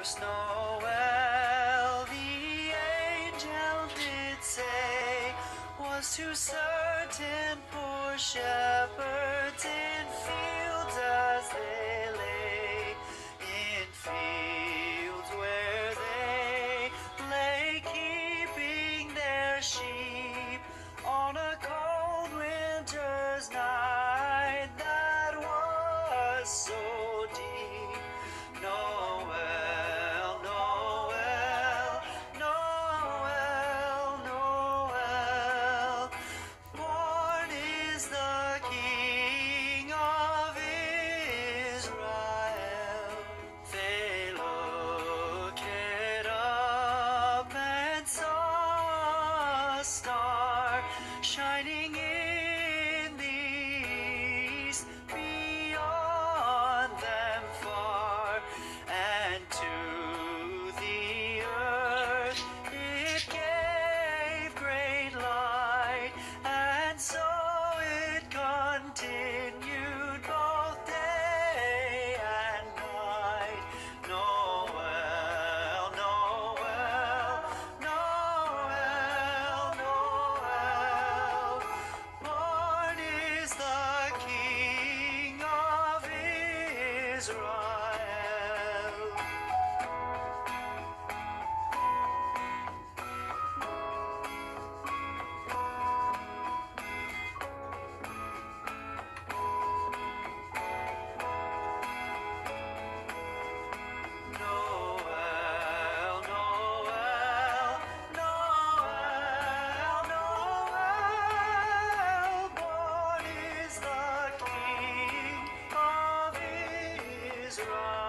first Noel the angel did say was to certain poor shepherds in fields as they try.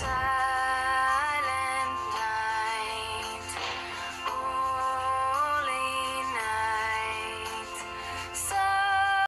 side.